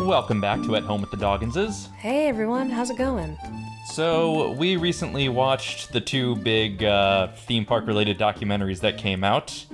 Welcome back to At Home with the Dogganses. Hey everyone, how's it going? So, we recently watched the two big uh, theme park related documentaries that came out.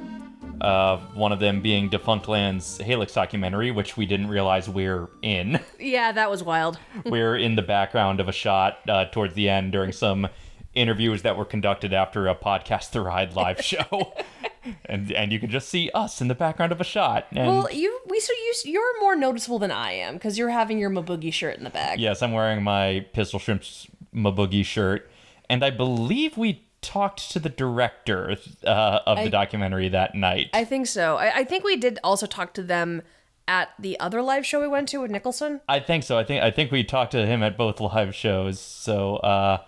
Uh, one of them being Defunctland's Halyx documentary, which we didn't realize we're in. Yeah, that was wild. we're in the background of a shot uh, towards the end during some interviews that were conducted after a podcast the ride live show and and you can just see us in the background of a shot and Well, you we so you you're more noticeable than I am because you're having your Maboogie shirt in the back. yes i'm wearing my pistol shrimps maboogie shirt and i believe we talked to the director uh, of I- the documentary that night I think so. I, I think we did also talk to them at the other live show we went to with Nicholson. I think so. I think I think we talked to him at both live shows. So uh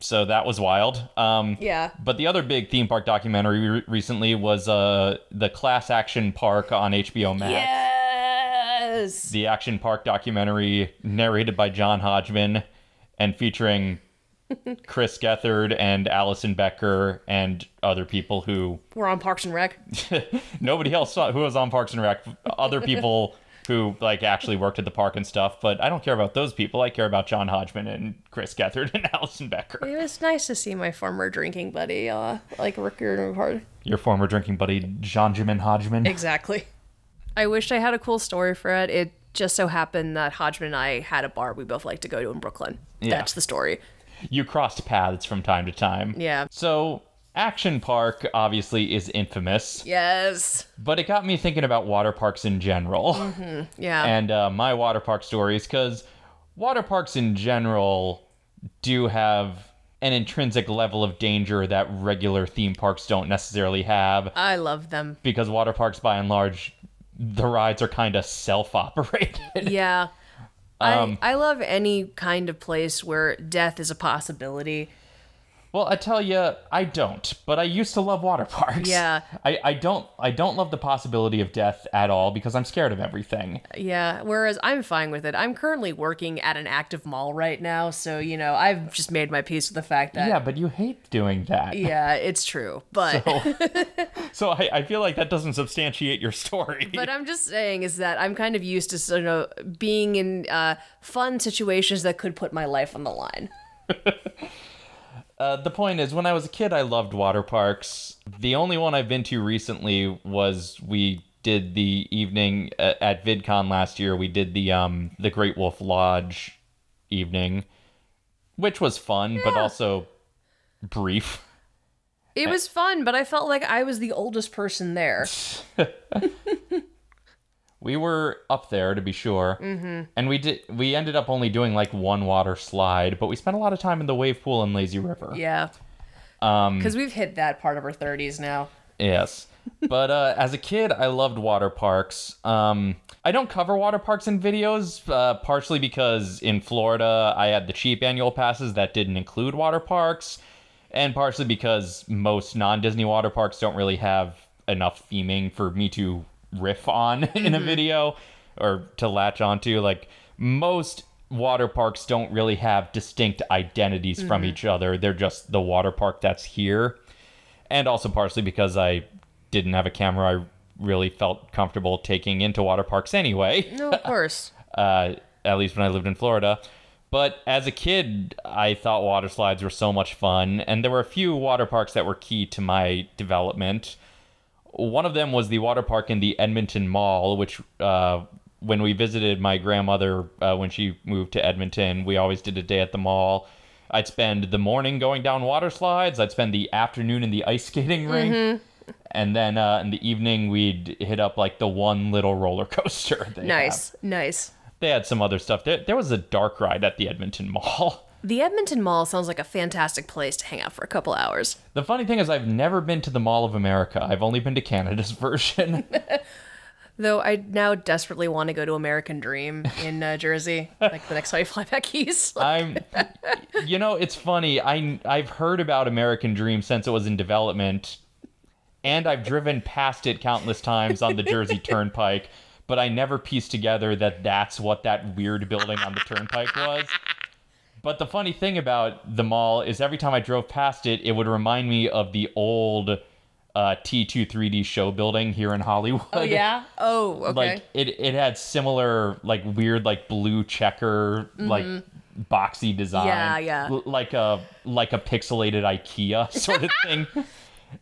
so that was wild. Um Yeah. But the other big theme park documentary re- recently was uh the Class Action Park on HBO Max. Yes. The Action Park documentary narrated by John Hodgman and featuring Chris Gethard and Allison Becker and other people who We're on Parks and Rec. nobody else saw, who was on Parks and Rec, other people who like actually worked at the park and stuff. But I don't care about those people. I care about John Hodgman and Chris Gethard and Allison Becker. It was nice to see my former drinking buddy, uh, like Rickard hard. Your former drinking buddy, John Jimin Hodgman. Exactly. I wished I had a cool story for it. It just so happened that Hodgman and I had a bar we both like to go to in Brooklyn. Yeah. That's the story. You crossed paths from time to time. Yeah. So Action Park obviously is infamous, Yes. but it got me thinking about water parks in general. Yeah. and uh, my water park stories because water parks in general do have an intrinsic level of danger that regular theme parks don't necessarily have I love them. because water parks by and large the rides are kind of self-operated Yeah. Um, I, I love any kind of place where death is a possibility. Well i tell you i don't but i used to love water parks Yeah. I, I don't i don't love the possibility of death at all because i'm scared of everything Yeah, whereas I'm fine with it. I'm currently working at an active mall right now, so you know, I've just made my peace with the fact that yeah but you hate doing that yeah, it's true. But so I, I feel like that doesn't substantiate your story but I'm just saying is that I'm kind of used to you know being in uh, fun situations that could put my life on the line. Uh, the point is, when I was a kid, I loved water parks. The only one I've been to recently was we did the evening at, at VidCon last year. We did the um the Great Wolf Lodge evening, which was fun, but also brief. It was fun, but I felt like I was the oldest person there. We were up there to be sure, mm-hmm. and we did. We ended up only doing like one water slide, but we spent a lot of time in the wave pool and lazy river. Yeah. Um, Because we've hit that part of our 30s now. Yes. but uh, as a kid, I loved water parks. Um, I don't cover water parks in videos, uh, partially because in Florida, I had the cheap annual passes that didn't include water parks, and partially because most non Disney water parks don't really have enough theming for me to riff on in a video or to latch onto. Like, most water parks don't really have distinct identities from each other, they're just the water park that's here and also partially because I didn't have a camera I really felt comfortable taking into water parks anyway, No, of course. uh, at least when I lived in Florida. But as a kid, I thought water slides were so much fun, and there were a few water parks that were key to my development. One of them was the water park in the Edmonton Mall, which, uh, when we visited my grandmother uh, when she moved to Edmonton, we always did a day at the mall. I'd spend the morning going down water slides. I'd spend the afternoon in the ice skating rink. And then uh, in the evening, we'd hit up like the one little roller coaster. They Nice. have. Nice. They had some other stuff. There, there was a dark ride at the Edmonton Mall. The Edmonton Mall sounds like a fantastic place to hang out for a couple hours. The funny thing is, I've never been to the Mall of America. I've only been to Canada's version. Though I now desperately want to go to American Dream in uh, Jersey, like the next time I fly back east. I'm, you know, it's funny. I I've heard about American Dream since it was in development, and I've driven past it countless times on the Jersey Turnpike. But I never pieced together that that's what that weird building on the Turnpike was. But the funny thing about the mall is every time I drove past it, it would remind me of the old uh, T2 3D show building here in Hollywood. Oh yeah. Oh okay. Like it, it had similar like weird like blue checker like boxy design. Mm-hmm. Yeah, yeah. L- like a like a pixelated IKEA sort of thing.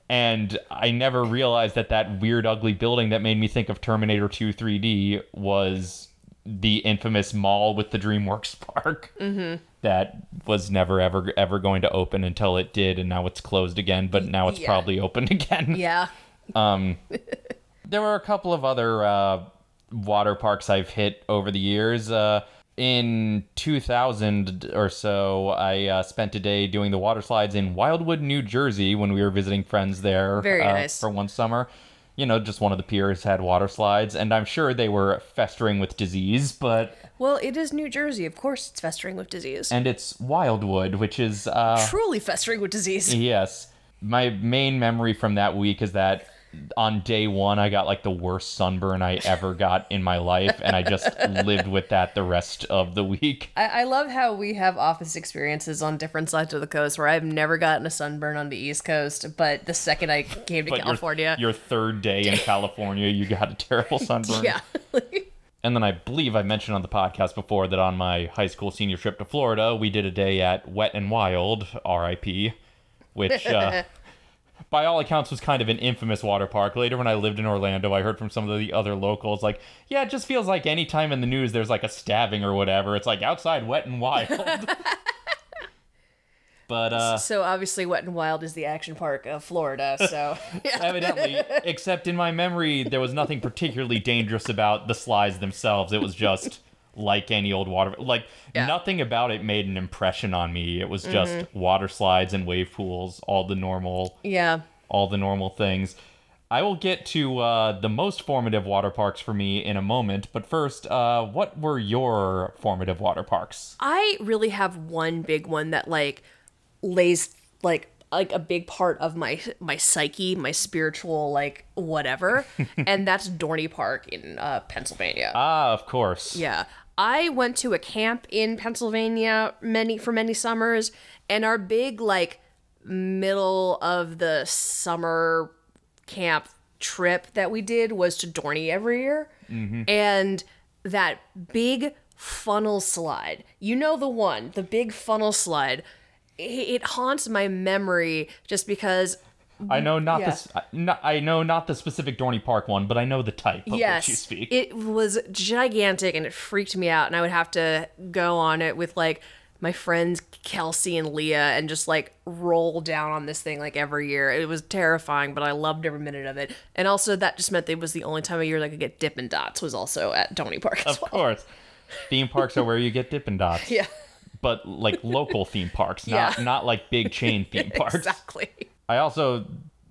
And I never realized that that weird ugly building that made me think of Terminator 2 3D was the infamous mall with the DreamWorks park. Mm-hmm. That was never ever ever going to open until it did, and now it's closed again. But now it's Yeah. probably open again. yeah. Um, There were a couple of other uh, water parks I've hit over the years. Uh, in 2000 or so, I uh, spent a day doing the water slides in Wildwood, New Jersey, when we were visiting friends there. Very uh, nice. For one summer. You know, just one of the piers had water slides, and I'm sure they were festering with disease, but. Well, it is New Jersey. Of course, it's festering with disease. And it's Wildwood, which is. Uh, Truly festering with disease. Yes. My main memory from that week is that on day one, I got like the worst sunburn I ever got in my life, and I just lived with that the rest of the week. I, I love how we have office experiences on different sides of the coast where I've never gotten a sunburn on the East Coast, but the second I came to But your- California. Your, third day in California, you got a terrible sunburn. yeah. And then I believe I mentioned on the podcast before that on my high school senior trip to Florida, we did a day at Wet and Wild, RIP, which, uh, by all accounts, was kind of an infamous water park. Later, when I lived in Orlando, I heard from some of the other locals, like, yeah, it just feels like any time in the news there's like a stabbing or whatever, it's like outside Wet and Wild. but, uh, so obviously, Wet and Wild is the action park of Florida. So yeah. evidently, except in my memory, there was nothing particularly dangerous about the slides themselves. It was just like any old water. Like Yeah. nothing about it made an impression on me. It was just water slides and wave pools, all the normal, yeah. all the normal things. I will get to uh, the most formative water parks for me in a moment, but first, uh, what were your formative water parks? I really have one big one that like lays like like a big part of my my psyche, my spiritual like whatever, and that's Dorney Park in uh, Pennsylvania. Ah, of course. Yeah. I went to a camp in Pennsylvania many for many summers and our big like middle of the summer camp trip that we did was to Dorney every year. Mm-hmm. And that big funnel slide. You know the one, the big funnel slide. It, it haunts my memory just because I know not Yeah. this. I know not the specific Dorney Park one, but I know the type of yes, which you speak. it was gigantic and it freaked me out. And I would have to go on it with like my friends Kelsey and Leah and just like roll down on this thing like every year. It was terrifying, but I loved every minute of it. And also that just meant that it was the only time of year that I could get Dippin' Dots was also at Dorney Park as Of well. course. Theme parks are where you get Dippin' Dots. Yeah, But like local theme parks, not Yeah. not like big chain theme parks. exactly. I also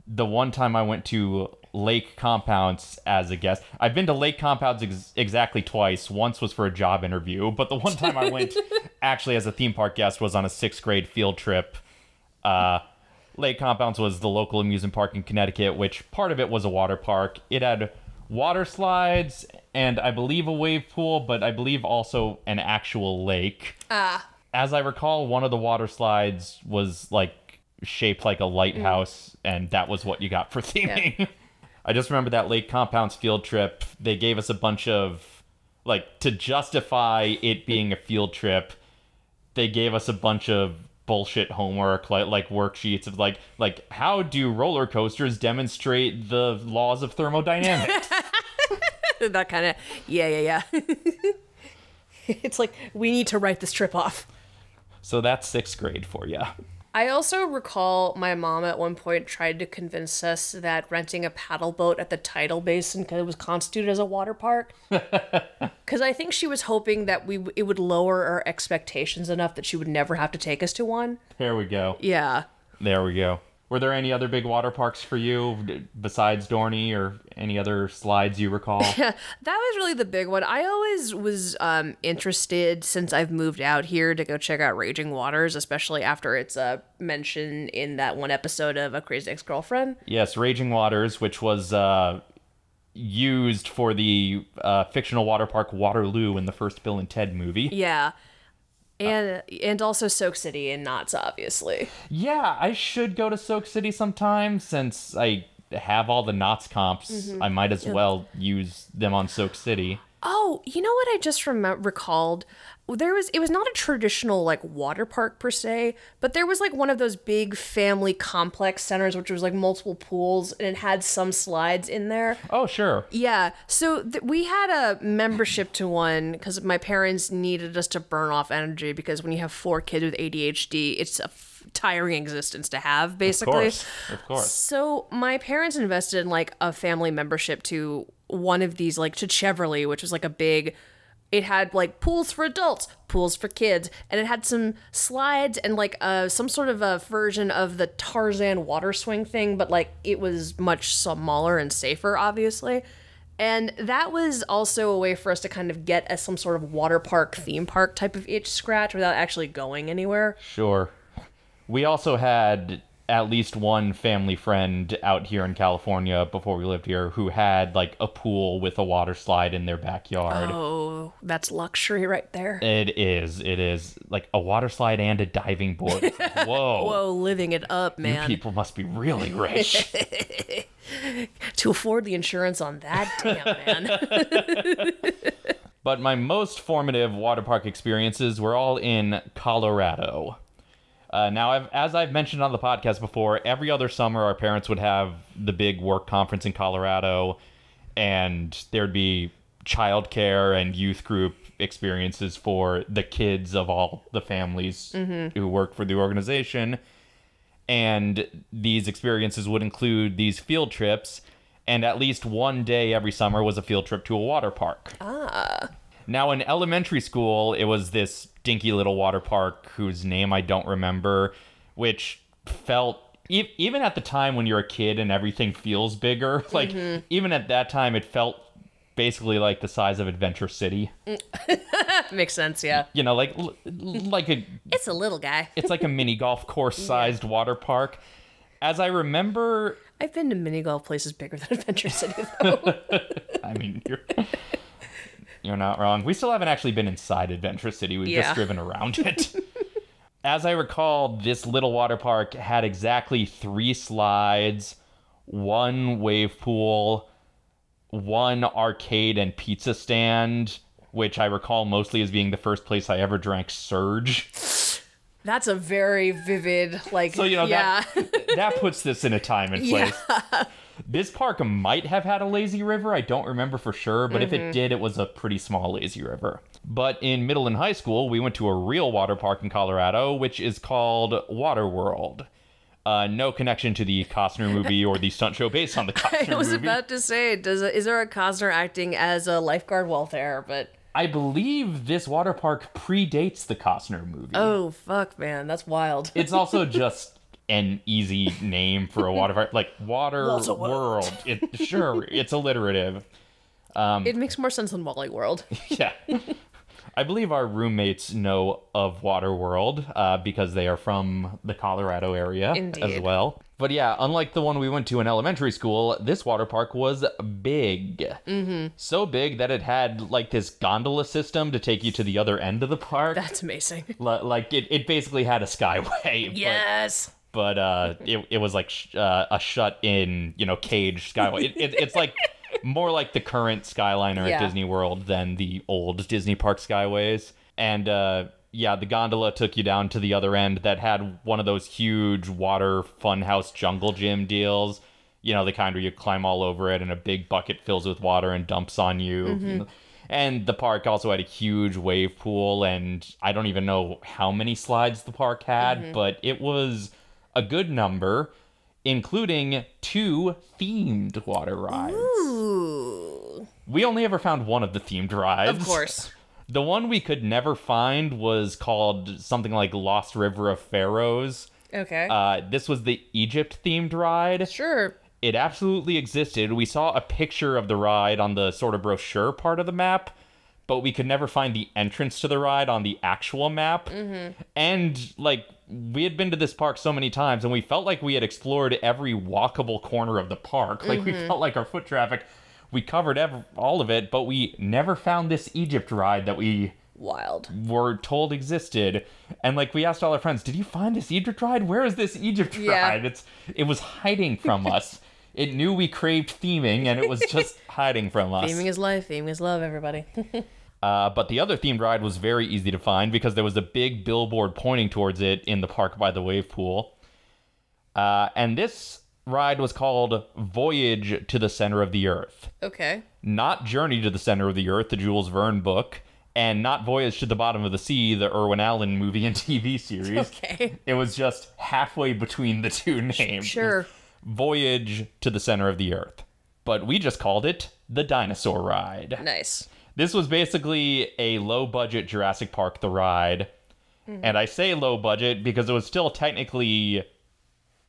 the one time I went to Lake Compounce as a guest. I've been to Lake Compounce ex- exactly twice. Once was for a job interview, but the one time I went actually as a theme park guest was on a 6th grade field trip. Uh Lake Compounce was the local amusement park in Connecticut, which part of it was a water park. It had water slides and I believe a wave pool, but I believe also an actual lake. Ah, As I recall, one of the water slides was like shaped like a mm. lighthouse, and that was what you got for theming. I just remember that Lake Compounce field trip. They gave us a bunch of, like, to justify it being a field trip, they gave us a bunch of bullshit homework like like worksheets of like like how do roller coasters demonstrate the laws of thermodynamics that kind of yeah, yeah, yeah. it's like we need to write this trip off. so that's sixth grade for you I also recall my mom at one point tried to convince us that renting a paddle boat at the tidal basin because it was constituted as a water park. Because I think she was hoping that we it would lower our expectations enough that she would never have to take us to one. there we go Yeah. There we go. Were there any other big water parks for you besides Dorney or any other slides you recall? That was really the big one. I always was um, interested since I've moved out here to go check out Raging Waters, especially after it's uh, mentioned in that one episode of A Crazy Ex Girlfriend. yes, Raging Waters, which was uh, used for the uh, fictional water park Waterloo in the first Bill and Ted movie. Yeah. And and also Soak City and Knots, obviously. Yeah, I should go to Soak City sometime since I have all the Knots comps, mm-hmm. I might as well use them on Soak City. Oh, you know what I just remem- recalled? There was it was not a traditional like water park per se, but there was like one of those big family complex centers which was like multiple pools and it had some slides in there. Oh, sure. Yeah, so th- we had a membership to one because my parents needed us to burn off energy because when you have four kids with ADHD, it's a f- tiring existence to have basically. Of course. Of course. So my parents invested in like a family membership to one of these, like to Cheverly, which was like a big. It had like pools for adults, pools for kids, and it had some slides and like uh, some sort of a version of the Tarzan water swing thing, but like it was much smaller and safer, obviously. And that was also a way for us to kind of get a, some sort of water park theme park type of itch scratch without actually going anywhere. Sure. We also had at least one family friend out here in California before we lived here who had like a pool with a water slide in their backyard. Oh, that's luxury right there. It is. It is like a water slide and a diving board. Whoa. Whoa, living it up, man. People must be really rich. to afford the insurance on that, damn man. but my most formative water park experiences were all in Colorado. Uh, now, I've, as I've mentioned on the podcast before, every other summer our parents would have the big work conference in Colorado, and there'd be childcare and youth group experiences for the kids of all the families who work for the organization. And these experiences would include these field trips, and at least one day every summer was a field trip to a water park. Now, in elementary school, it was this dinky little water park whose name I don't remember, which felt e- even at the time when you're a kid and everything feels bigger, like mm-hmm. even at that time, it felt basically like the size of Adventure City. Mm. Makes sense, yeah. You know, like like a It's a little guy. it's like a mini golf course sized water park. As I remember, I've been to mini golf places bigger than Adventure City, though. I mean, you're you're not wrong. We still haven't actually been inside Adventure City. We've Yeah. just driven around it. As I recall, this little water park had exactly three slides, one wave pool, one arcade and pizza stand, which I recall mostly as being the first place I ever drank Surge. That's a very vivid, like, So, you know, yeah. that, that puts this in a time and place. This park might have had a lazy river. I don't remember for sure, but if Mm-hmm. it did, it was a pretty small lazy river. But in middle and high school, we went to a real water park in Colorado, which is called Water World. Uh, no connection to the Costner movie or the stunt show based on the Costner I was movie. about to say, does is there a Costner acting as a lifeguard while there? But I believe this water park predates the Costner movie. oh fuck, man, that's wild. It's also just an easy name for a water park, like Water Water World. World. It, sure, it's alliterative. it makes more sense than Wally World. Yeah. I believe our roommates know of Waterworld uh, because they are from the Colorado area as well. But yeah, unlike the one we went to in elementary school, this water park was big. Mm-hmm. So big that it had like this gondola system to take you to the other end of the park. That's amazing. Li- like it, it basically had a skyway. but- Yes. But uh, it, it was like sh- uh, a shut in, you know, cage skyway. It, it, it's like more like the current Skyliner Yeah. at Disney World than the old Disney Park skyways. And uh, yeah, the gondola took you down to the other end that had one of those huge water funhouse jungle gym deals. You know, the kind where you climb all over it and a big bucket fills with water and dumps on you. And the park also had a huge wave pool, and I don't even know how many slides the park had, but it was a good number, including two themed water rides. Ooh. We only ever found one of the themed rides. Of course. The one we could never find was called something like Lost River of Pharaohs. Okay. Uh, this was the Egypt themed ride. sure. It absolutely existed. We saw a picture of the ride on the sort of brochure part of the map, but we could never find the entrance to the ride on the actual map. Mm-hmm. And like we had been to this park so many times and we felt like we had explored every walkable corner of the park. Like we mm-hmm. felt like our foot traffic we covered ev- all of it, but we never found this Egypt ride that we Wild. were told existed. And like we asked all our friends, "Did you find this Egypt ride? Where is this Egypt Yeah. ride?" It's it was hiding from us. It knew we craved theming and it was just hiding from us. Theming is life. Theming is love. Everybody. Uh, but the other themed ride was very easy to find because there was a big billboard pointing towards it in the park by the wave pool. Uh, and this ride was called Voyage to the Center of the Earth. okay. Not Journey to the Center of the Earth, the Jules Verne book, and not Voyage to the Bottom of the Sea, the Irwin Allen movie and TV series. Okay. It was just halfway between the two names. Sure. Voyage to the Center of the Earth. But we just called it the Dinosaur Ride. Nice. This was basically a low budget Jurassic Park the ride. Mm-hmm. And I say low budget because it was still technically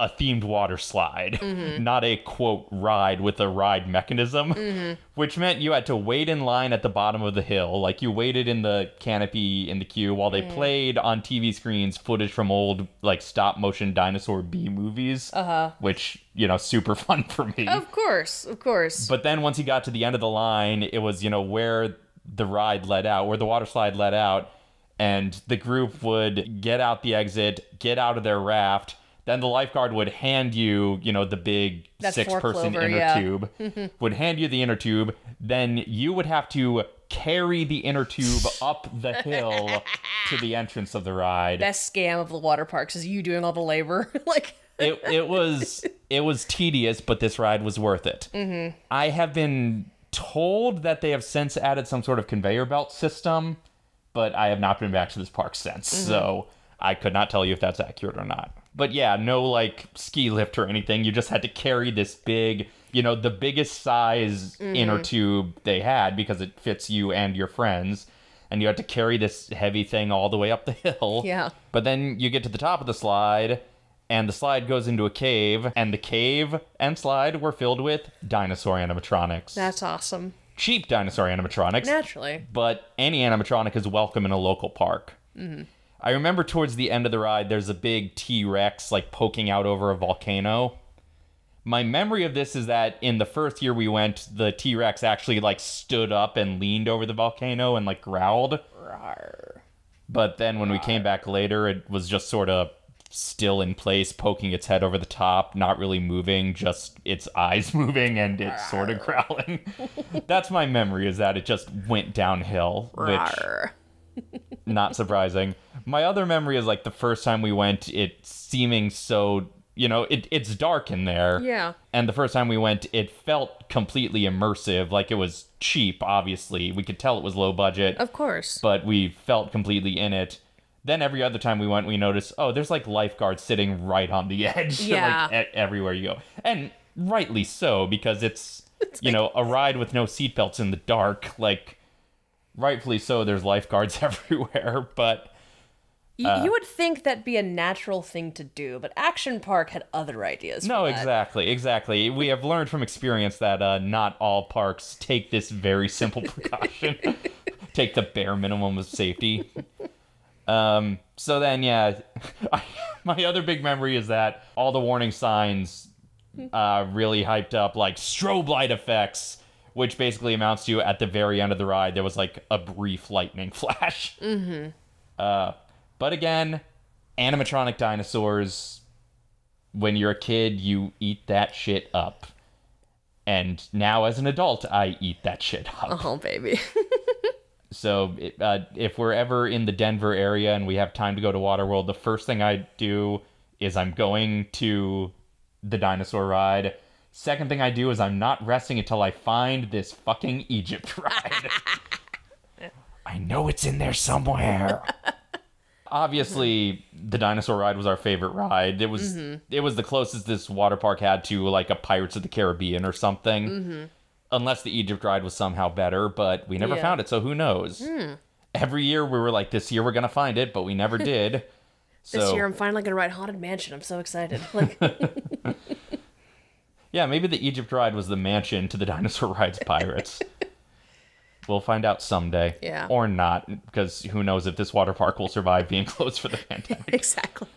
a themed water slide, not a quote ride with a ride mechanism, which meant you had to wait in line at the bottom of the hill. Like you waited in the canopy in the queue while they played on TV screens footage from old like stop motion dinosaur B movies, uh-huh. which, you know, super fun for me. Of course. Of course. But then once you got to the end of the line, it was, you know, where the ride led out, where the water slide let out, and the group would get out the exit, get out of their raft. Then the lifeguard would hand you, you know, the big That six person four-clover, inner yeah. tube, would hand you the inner tube. Then you would have to carry the inner tube up the hill to the entrance of the ride. Best scam of the water parks is you doing all the labor. like. it it was it was tedious, but this ride was worth it. Mm-hmm. I have been told that they have since added some sort of conveyor belt system, but I have not been back to this park since, so I could not tell you if that's accurate or not. But yeah, no like ski lift or anything. You just had to carry this big, you know, the biggest size inner mm-hmm. tube they had because it fits you and your friends. And you had to carry this heavy thing all the way up the hill. Yeah. But then you get to the top of the slide, and the slide goes into a cave, and the cave and slide were filled with dinosaur animatronics. That's awesome. Cheap dinosaur animatronics, Naturally. but any animatronic is welcome in a local park. Mm-hmm. I remember towards the end of the ride, there's a big T Rex like poking out over a volcano. My memory of this is that in the first year we went, the T Rex actually like stood up and leaned over the volcano and like growled. But then when we came back later, it was just sort of still in place, poking its head over the top, not really moving, just its eyes moving and it's sort of growling. That's my memory is that it just went downhill, which Rawr. not surprising. My other memory is like the first time we went, it seeming so you know it, it's dark in there. Yeah. And the first time we went, it felt completely immersive. Like it was cheap. Obviously, we could tell it was low budget, Of course. but we felt completely in it. Then every other time we went, we noticed oh, there's like lifeguards sitting right on the edge, Yeah. like e- everywhere you go, and rightly so because it's you know a ride with no seatbelts in the dark, like rightfully so. There's lifeguards everywhere, but You, you would think that'd be a natural thing to do, but Action Park had other ideas. for no, that. exactly, exactly. We have learned from experience that uh, not all parks take this very simple precaution, take the bare minimum of safety. Um, so then, yeah, I, my other big memory is that all the warning signs uh, really hyped up like strobe light effects, which basically amounts to at the very end of the ride there was like a brief lightning flash. Mm-hmm. Uh, but again, animatronic dinosaurs. When you're a kid, you eat that shit up. And now, as an adult, I eat that shit up. Oh, baby. So uh, if we're ever in the Denver area and we have time to go to Waterworld, the first thing I do is I'm going to the dinosaur ride. Second thing I do is I'm not resting until I find this fucking Egypt ride. I know it's in there somewhere. Obviously, the dinosaur ride was our favorite ride. It was mm-hmm. it was the closest this water park had to like a Pirates of the Caribbean or something mm-hmm. unless the Egypt ride was somehow better, but we never Yeah. found it, so who knows? Hmm. Every year we were like, this year we're gonna find it, but we never did. So This year I'm finally gonna ride Haunted Mansion. I'm so excited. Like, yeah, maybe the Egypt ride was the mansion to the dinosaur rides pirates. we'll find out someday. Yeah. Or not, because who knows if this water park will survive being closed for the pandemic. exactly.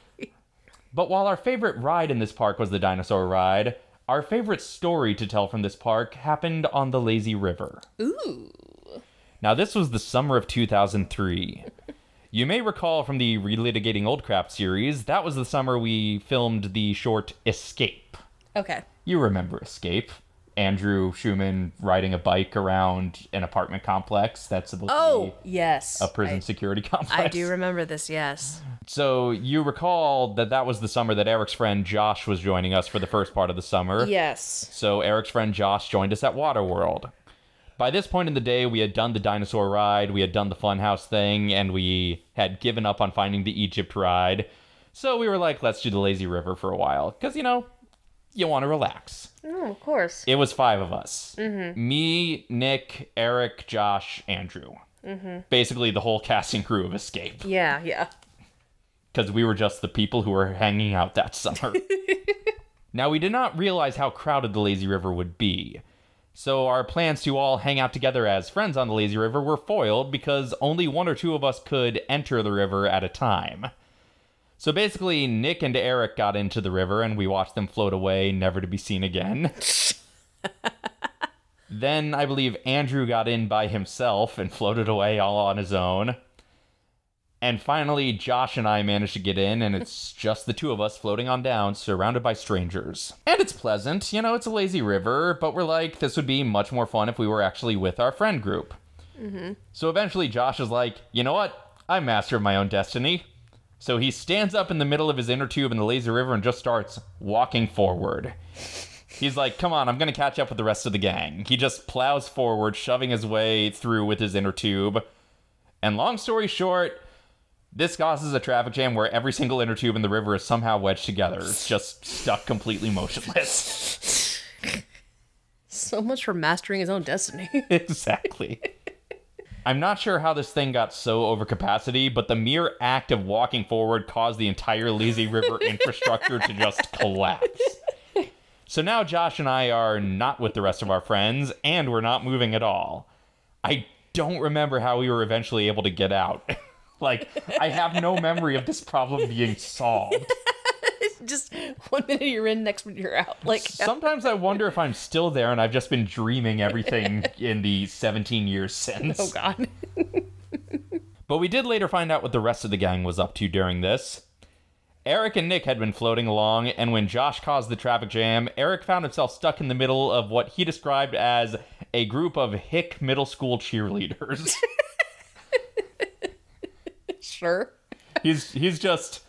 But while our favorite ride in this park was the dinosaur ride, our favorite story to tell from this park happened on the lazy river. Ooh. Now, this was the summer of 2003. You may recall from the Relitigating Old Crap series, that was the summer we filmed the short Escape. Okay. You remember Escape. Andrew Schumann riding a bike around an apartment complex that's supposed to Oh, be yes. a prison I, security complex. I do remember this, yes. So you recall that that was the summer that Eric's friend Josh was joining us for the first part of the summer. Yes. So Eric's friend Josh joined us at Waterworld. By this point in the day, we had done the dinosaur ride, we had done the funhouse thing, and we had given up on finding the Egypt ride. So we were like, let's do the lazy river for a while. Because, you know, you want to relax. Oh, of course. It was five of us mm-hmm. me, Nick, Eric, Josh, Andrew. Mm-hmm. Basically, the whole casting crew of Escape. Yeah, yeah. because we were just the people who were hanging out that summer. now, we did not realize how crowded the Lazy River would be. So, our plans to all hang out together as friends on the Lazy River were foiled because only one or two of us could enter the river at a time. So, basically, Nick and Eric got into the river and we watched them float away, never to be seen again. then, I believe Andrew got in by himself and floated away all on his own. And finally, Josh and I managed to get in, and it's just the two of us floating on down, surrounded by strangers. And it's pleasant, you know, it's a lazy river, but we're like, this would be much more fun if we were actually with our friend group. Mm-hmm. So eventually, Josh is like, you know what? I'm master of my own destiny. So he stands up in the middle of his inner tube in the lazy river and just starts walking forward. He's like, come on, I'm gonna catch up with the rest of the gang. He just plows forward, shoving his way through with his inner tube. And long story short, this causes a traffic jam where every single inner tube in the river is somehow wedged together, It's just stuck completely motionless. So much for mastering his own destiny. exactly. I'm not sure how this thing got so over capacity, but the mere act of walking forward caused the entire Lazy River infrastructure to just collapse. So now Josh and I are not with the rest of our friends, and we're not moving at all. I don't remember how we were eventually able to get out. like, I have no memory of this problem being solved. Just one minute you're in, next minute you're out. Like, Sometimes I wonder if I'm still there and I've just been dreaming everything in the 17 years since. oh god. But we did later find out what the rest of the gang was up to during this. Eric and Nick had been floating along, and when Josh caused the traffic jam, Eric found himself stuck in the middle of what he described as a group of hick middle school cheerleaders. Sure. he's he's just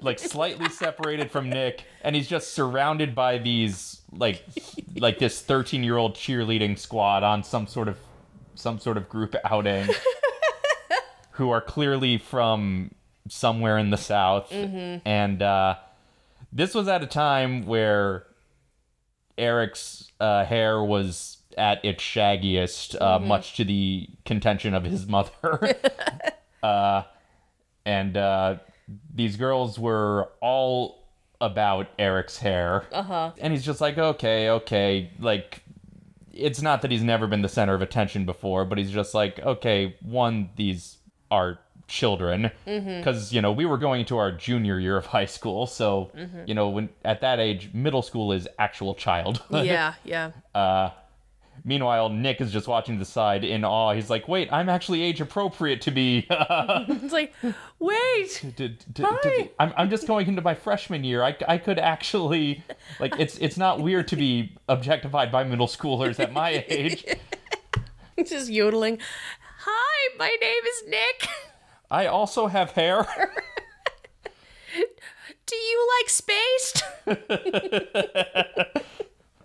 like slightly separated from Nick, and he's just surrounded by these like like this 13 year old cheerleading squad on some sort of some sort of group outing who are clearly from somewhere in the south. And uh this was at a time where eric's uh, hair was at its shaggiest uh, much to the contention of his mother. Uh and uh these girls were all about eric's hair Uh-huh. and he's just like, okay, okay, like it's not that he's never been the center of attention before, but he's just like, okay, one, these are children, mm-hmm. because you know we were going into our junior year of high school, so mm-hmm. you know when at that age, middle school is actual childhood. Yeah, yeah. Uh, Meanwhile, Nick is just watching the side in awe. He's like, wait, I'm actually age appropriate to be. It's like, wait. to, to, to Hi. I'm, I'm just going into my freshman year. I, I could actually like it's it's not weird to be objectified by middle schoolers at my age. He's just yodeling. Hi, my name is Nick. I also have hair. Do you like spaced?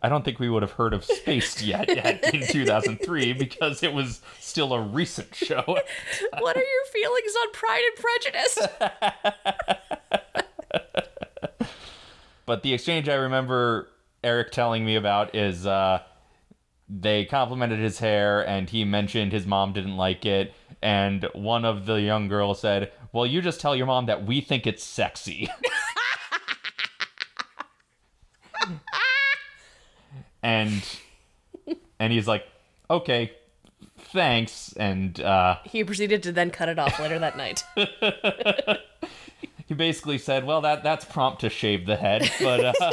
I don't think we would have heard of Spaced yet, yet in 2003 because it was still a recent show. what are your feelings on Pride and Prejudice? But the exchange I remember Eric telling me about is uh, they complimented his hair and he mentioned his mom didn't like it. And one of the young girls said, Well, you just tell your mom that we think it's sexy. And and he's like, Okay, thanks. And uh, he proceeded to then cut it off later that night. he basically said, "Well, that that's prompt to shave the head." But uh,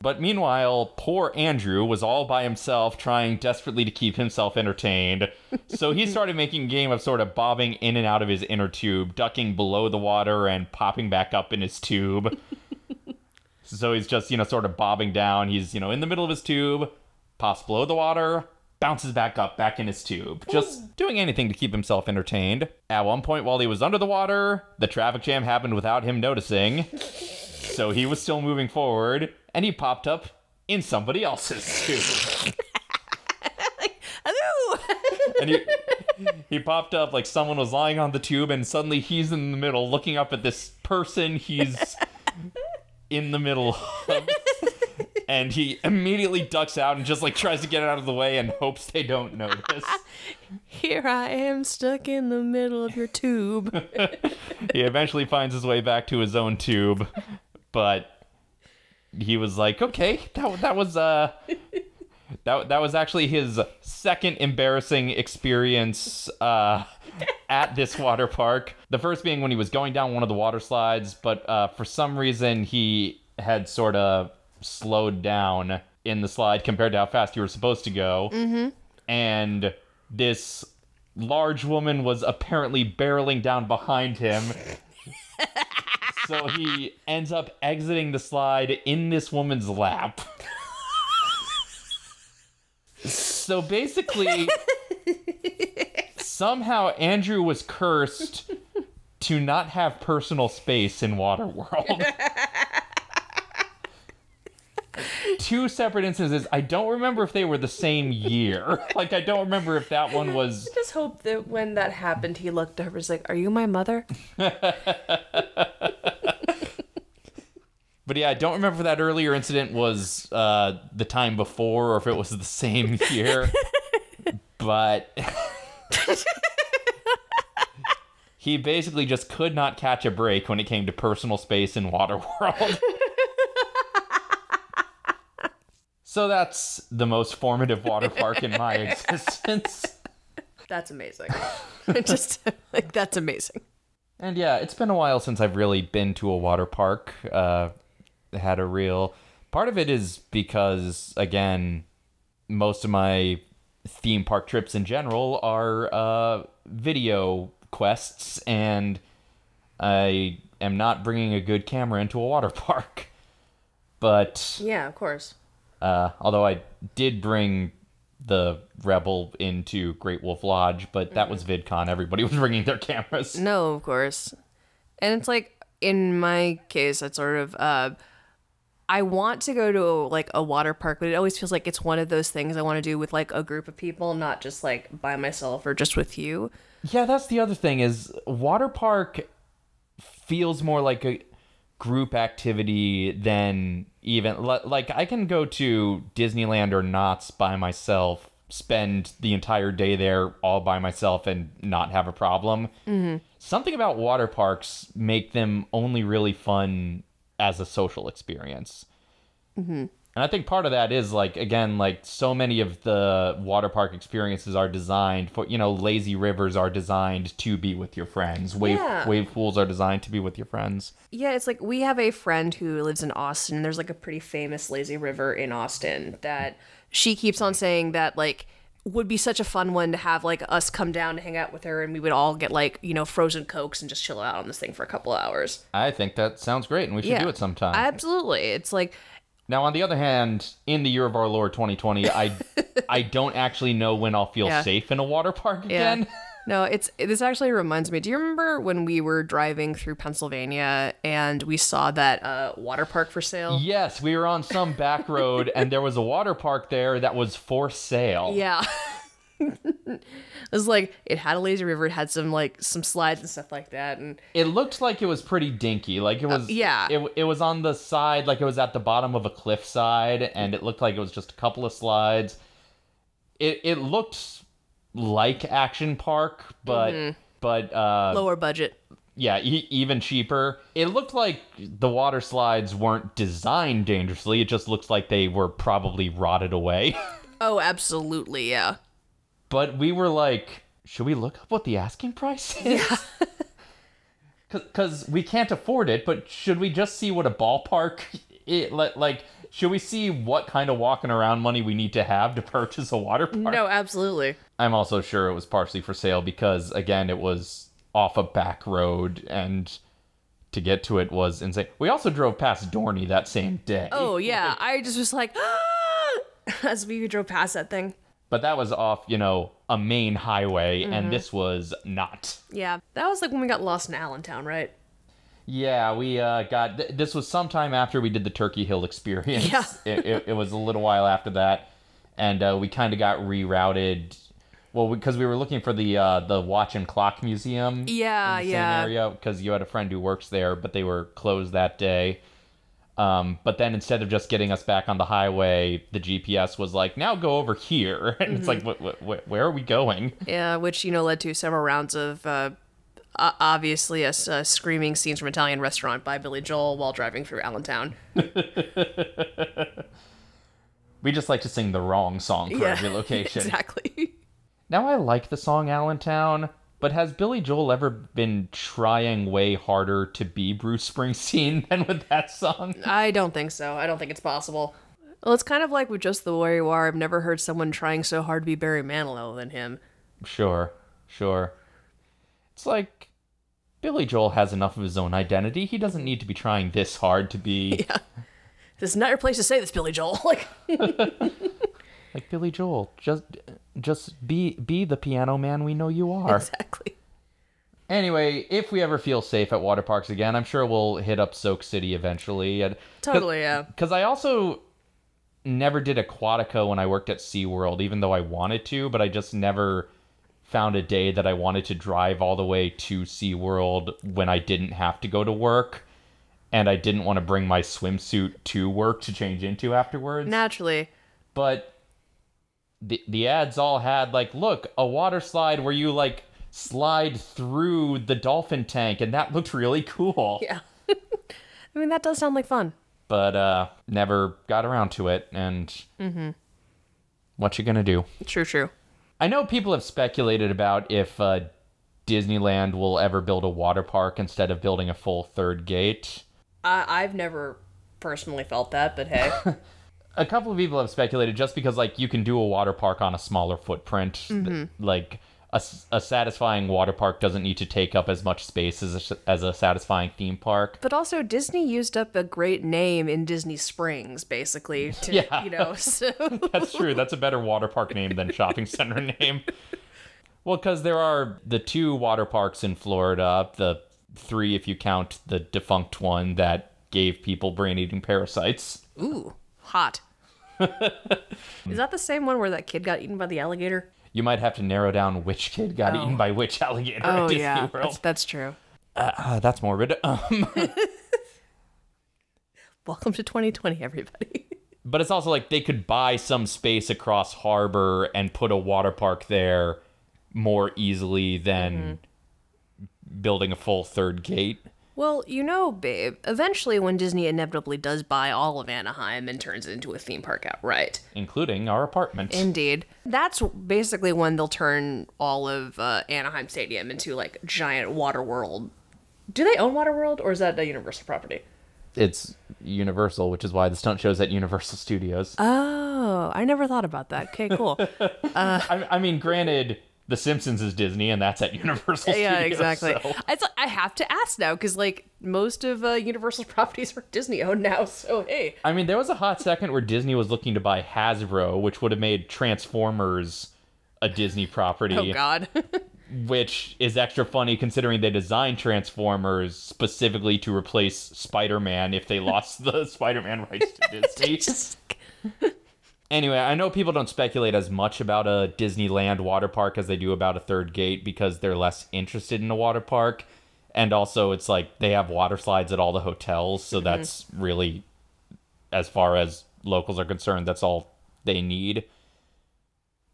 but meanwhile, poor Andrew was all by himself, trying desperately to keep himself entertained. So he started making a game of sort of bobbing in and out of his inner tube, ducking below the water and popping back up in his tube. So he's just, you know, sort of bobbing down. He's, you know, in the middle of his tube, pops below the water, bounces back up, back in his tube, just doing anything to keep himself entertained. At one point, while he was under the water, the traffic jam happened without him noticing. so he was still moving forward, and he popped up in somebody else's tube. Hello. and he, he popped up like someone was lying on the tube, and suddenly he's in the middle looking up at this person he's in the middle of. And he immediately ducks out and just like tries to get out of the way and hopes they don't notice. Here I am stuck in the middle of your tube. he eventually finds his way back to his own tube, but he was like, "Okay, that that was uh that that was actually his second embarrassing experience uh at this water park. The first being when he was going down one of the water slides, but uh for some reason he had sort of slowed down in the slide compared to how fast you were supposed to go. Mm-hmm. And this large woman was apparently barreling down behind him. so he ends up exiting the slide in this woman's lap. So basically, somehow Andrew was cursed to not have personal space in Waterworld. Two separate instances. I don't remember if they were the same year. Like, I don't remember if that one was. I just hope that when that happened, he looked over. He's like, "Are you my mother?" But yeah, I don't remember if that earlier incident was uh, the time before or if it was the same year. but he basically just could not catch a break when it came to personal space in Waterworld. so that's the most formative water park in my existence. That's amazing. just like that's amazing. And yeah, it's been a while since I've really been to a water park. Uh, had a real part of it is because again, most of my theme park trips in general are uh, video quests, and I am not bringing a good camera into a water park. But Yeah, of course. uh, although I did bring the Rebel into Great Wolf Lodge, but that was VidCon. Everybody was bringing their cameras. No, of course. And it's like in my case, it's sort of uh I want to go to like a water park, but it always feels like it's one of those things I want to do with like a group of people, not just like by myself or just with you. Yeah, that's the other thing is water park feels more like a group activity than even like I can go to Disneyland or Knott's by myself, spend the entire day there all by myself and not have a problem. Mm-hmm. Something about water parks make them only really fun as a social experience. Mm-hmm. And I think part of that is like again, like so many of the water park experiences are designed for you know, lazy rivers are designed to be with your friends. Wave Yeah. wave pools are designed to be with your friends. Yeah, it's like we have a friend who lives in Austin. There's like a pretty famous lazy river in Austin that she keeps on saying that like would be such a fun one to have like us come down to hang out with her and we would all get like, you know, frozen cokes and just chill out on this thing for a couple of hours. I think that sounds great and we should Yeah. do it sometime. Absolutely. It's like now on the other hand, in the year of our Lord 2020, I I don't actually know when I'll feel Yeah. safe in a water park Yeah. No, it's this actually reminds me. Do you remember when we were driving through Pennsylvania and we saw that uh, water park for sale? Yes, we were on some back road and there was a water park there that was for sale. Yeah. it was like it had a lazy river, it had some like some slides and stuff like that, and It looked like it was pretty dinky. Like it was Uh, yeah. It, it was on the side like it was at the bottom of a cliffside and it looked like it was just a couple of slides. It it looked like Action Park, but Mm-hmm. but uh lower budget. yeah, e- even cheaper. It looked like the water slides weren't designed dangerously. It just looks like they were probably rotted away. Oh, absolutely, yeah. but we were like, should we look up what the asking price is? Yeah. Because we can't afford it, but should we just see what a ballpark it like? Should we see what kind of walking around money we need to have to purchase a water park? No, absolutely. I'm also sure it was partially for sale because again, it was off a back road and to get to it was insane. We also drove past Dorney that same day. Oh yeah, I just was like, ah! as we drove past that thing. But that was off, you know, a main highway, and this was not. Yeah, that was like when we got lost in Allentown, right? Yeah, we uh, got. Th- this was sometime after we did the Turkey Hill experience. Yeah. it, it, it was a little while after that, and uh, we kind of got rerouted. Well, because we, were looking for the uh, the watch and clock museum. Yeah, in the yeah. Same area because you had a friend who works there, but they were closed that day. Um, but then instead of just getting us back on the highway, the GPS was like, "Now go over here," and it's like, Mm-hmm. "Where are we going?" Yeah, which you know led to several rounds of uh, o- obviously a, uh, screaming scenes from Italian restaurant by Billy Joel while driving through Allentown. We just like to sing the wrong song for every location. exactly. Now I like the song Allentown, but has Billy Joel ever been trying way harder to be Bruce Springsteen than with that song? I don't think so. I don't think it's possible. Well, it's kind of like with just the way you are. I've never heard someone trying so hard to be Barry Manilow than him. Sure, sure. It's like Billy Joel has enough of his own identity. He doesn't need to be trying this hard to be Yeah. This is not your place to say this, Billy Joel. like, like Billy Joel. Just just be be the piano man we know you are. exactly. Anyway, if we ever feel safe at water parks again, I'm sure we'll hit up Soak City eventually. And Totally, yeah. Because I also never did Aquatica when I worked at SeaWorld, even though I wanted to, but I just never found a day that I wanted to drive all the way to SeaWorld when I didn't have to go to work. And I didn't want to bring my swimsuit to work to change into afterwards. Naturally. but the, the ads all had, like, look, a water slide where you, like, slide through the dolphin tank, and that looked really cool. Yeah. I mean, that does sound like fun. but uh never got around to it and Mhm. what you gonna do True, true. I know people have speculated about if uh disneyland will ever build a water park instead of building a full third gate. I, I've never personally felt that, but hey. a couple of people have speculated just because like you can do a water park on a smaller footprint. Th- like a, a satisfying water park doesn't need to take up as much space as a, as a satisfying theme park But also, Disney used up a great name in Disney Springs, basically. To, Yeah. You know, so. That's true. That's a better water park name than shopping center name. Well, because there are the two water parks in Florida, the three if you count the defunct one that gave people brain eating parasites. Ooh, hot. Is that the same one where that kid got eaten by the alligator? You might have to narrow down which kid got Oh. eaten by which alligator Oh, at Disney yeah. That's, World. that's true. Uh, that's morbid. Um, Welcome to 2020, everybody. but it's also like they could buy some space across harbor and put a water park there more easily than building a full third gate. Well, you know, babe, eventually when Disney inevitably does buy all of Anaheim and turns it into a theme park outright. including our apartment. Indeed. That's basically when they'll turn all of uh, Anaheim Stadium into like giant water world. Do they own Water World or is that a Universal property? it's Universal, which is why the stunt show's at Universal Studios. Oh, I never thought about that. Okay, cool. I, I mean, granted, The Simpsons is Disney, and that's at Universal Studios. yeah, exactly. so- It's, I have to ask now because like most of uh, Universal properties are Disney owned now. So hey, I mean, there was a hot second where Disney was looking to buy Hasbro, which would have made Transformers a Disney property, oh god. which is extra funny considering they designed Transformers specifically to replace Spider-Man if they lost the Spider-Man rights to Disney. Just- Anyway, I know people don't speculate as much about a Disneyland water park as they do about a third gate because they're less interested in a water park. And also, it's like they have water slides at all the hotels, so that's really, as far as locals are concerned, that's all they need.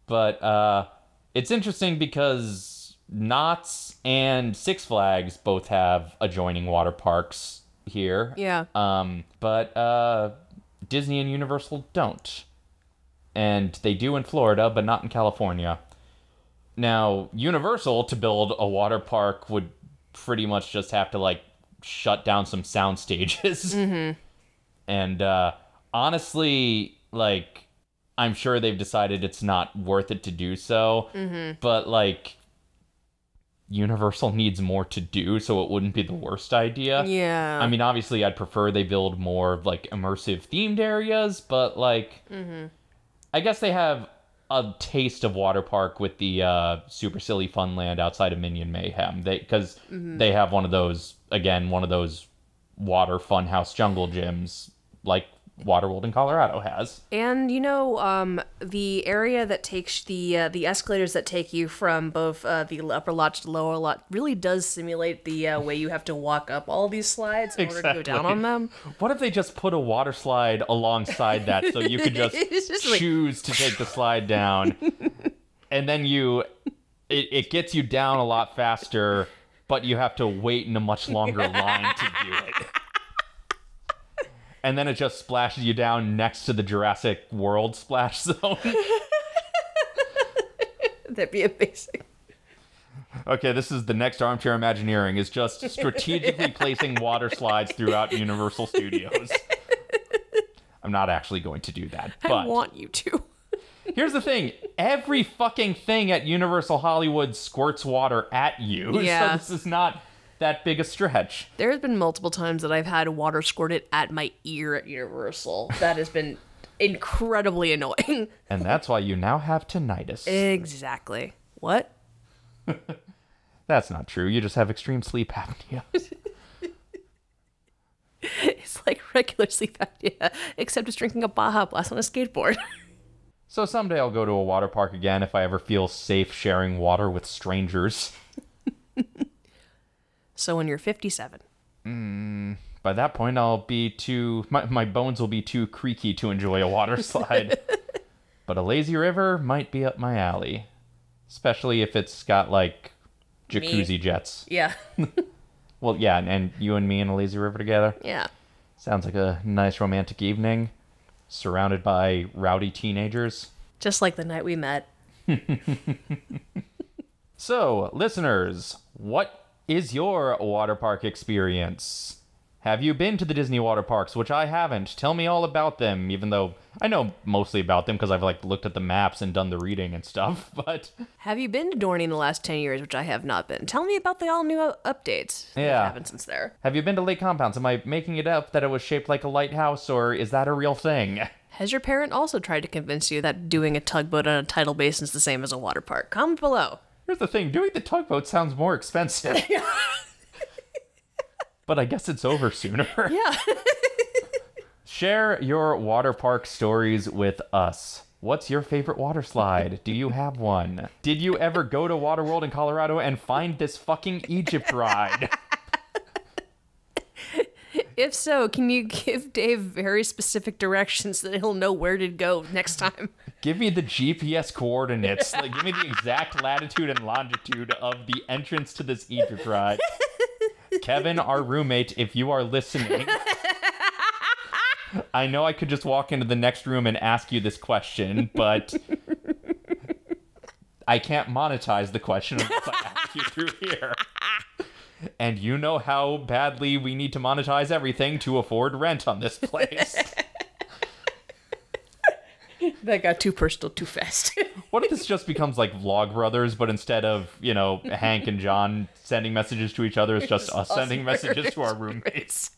But uh, it's interesting because Knott's and Six Flags both have adjoining water parks here. yeah. Um, but uh, Disney and Universal don't. And they do in Florida, but not in California. Now, Universal to build a water park would pretty much just have to like shut down some sound stages. Mm-hmm. And uh, honestly, like I'm sure they've decided it's not worth it to do so. Mm-hmm. But like Universal needs more to do, so it wouldn't be the worst idea. Yeah. I mean, obviously, I'd prefer they build more like immersive themed areas, but like, mm-hmm. I guess they have a taste of water park with the uh, Super Silly Funland outside of Minion Mayhem. They because they have one of those again, one of those water funhouse jungle gyms like Waterworld in Colorado has. And you know, um, the area that takes the uh, the escalators that take you from both uh, the upper lot to the lower lot really does simulate the uh, way you have to walk up all these slides in order to go down on them. What if they just put a water slide alongside that so you could just, just like- choose to take the slide down and then you it, it gets you down a lot faster but you have to wait in a much longer line to do it. And then it just splashes you down next to the Jurassic World splash zone. That'd be amazing. Okay, this is the next armchair imagineering is just strategically placing water slides throughout Universal Studios. I'm not actually going to do that, but I want you to. Here's the thing: every fucking thing at Universal Hollywood squirts water at you. Yeah. So this is not that big a stretch. There has been multiple times that I've had water squirted at my ear at Universal. That has been incredibly annoying. And that's why you now have tinnitus. exactly. What? That's not true. You just have extreme sleep apnea. It's like regular sleep apnea, except it's drinking a Baja Blast on a skateboard. so someday I'll go to a water park again if I ever feel safe sharing water with strangers. So when you're 57. Mm, by that point, I'll be too. My, my bones will be too creaky to enjoy a water slide. but a lazy river might be up my alley. Especially if it's got, like, jacuzzi jets. Yeah. Well, yeah, and, and you and me in a lazy river together. yeah. Sounds like a nice romantic evening, surrounded by rowdy teenagers. Just like the night we met. So, listeners, what is your water park experience? Have you been to the Disney water parks, which I haven't? Tell me all about them, even though I know mostly about them because I've like looked at the maps and done the reading and stuff, but Have you been to Dorney in the last 10 years, which I have not been? Tell me about the all new updates that have Yeah. happened since there. have you been to Lake Compounce? Am I making it up that it was shaped like a lighthouse, or is that a real thing? Has your parent also tried to convince you that doing a tugboat on a tidal basin is the same as a water park? Comment below. Here's the thing doing the tugboat sounds more expensive. but I guess it's over sooner. Yeah. Share your water park stories with us. What's your favorite water slide? Do you have one? Did you ever go to Waterworld in Colorado and find this fucking Egypt ride? If so, can you give Dave very specific directions so that he'll know where to go next time? Give me the GPS coordinates. Like, give me the exact latitude and longitude of the entrance to this Egypt ride. Kevin, our roommate, if you are listening, I know I could just walk into the next room and ask you this question, but I can't monetize the question unless I ask you through here. And you know how badly we need to monetize everything to afford rent on this place. That got too personal too fast. What if this just becomes like Vlog Brothers, but instead of, you know, Hank and John sending messages to each other, it's just us us sending messages to our roommates?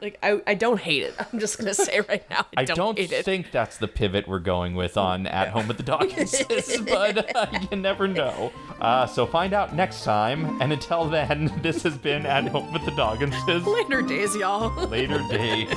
Like I, I don't hate it. I'm just gonna say right now, I, I don't, don't think that's the pivot we're going with on At Home with the Dogganses, but uh, you never know. Uh, so find out next time, and until then, this has been At Home with the Dogganses. Later days, y'all. Later days.